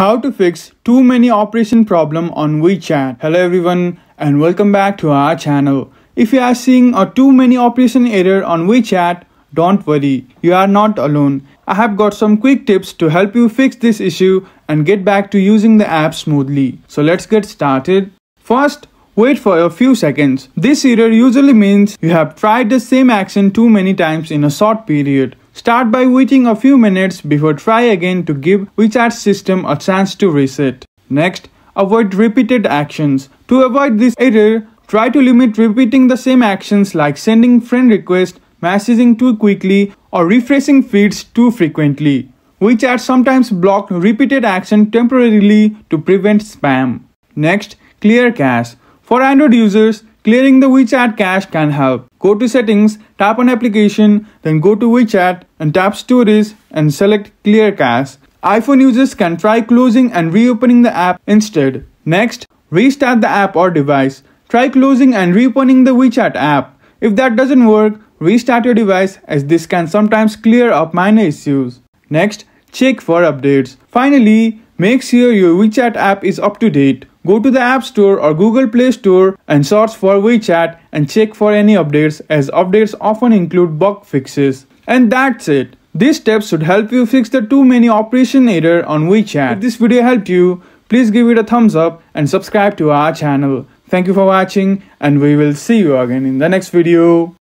How to fix too many operation problem on WeChat. Hello everyone and welcome back to our channel. If you are seeing a too many operation error on WeChat, don't worry, you are not alone. I have got some quick tips to help you fix this issue and get back to using the app smoothly. So let's get started. First, wait for a few seconds. This error usually means you have tried the same action too many times in a short period. Start by waiting a few minutes before try again to give WeChat system a chance to reset. Next, avoid repeated actions. To avoid this error, try to limit repeating the same actions like sending friend request, messaging too quickly, or refreshing feeds too frequently. WeChat sometimes block repeated action temporarily to prevent spam. Next, clear cache. For Android users, clearing the WeChat cache can help. Go to settings, tap on application, then go to WeChat and tap storage and select clear cache. iPhone users can try closing and reopening the app instead. Next, restart the app or device. Try closing and reopening the WeChat app. If that doesn't work, restart your device as this can sometimes clear up minor issues. Next, check for updates. Finally, make sure your WeChat app is up to date. Go to the App Store or Google Play Store and search for WeChat and check for any updates as updates often include bug fixes. And that's it. These steps should help you fix the too many operation error on WeChat. If this video helped you, please give it a thumbs up and subscribe to our channel. Thank you for watching and we will see you again in the next video.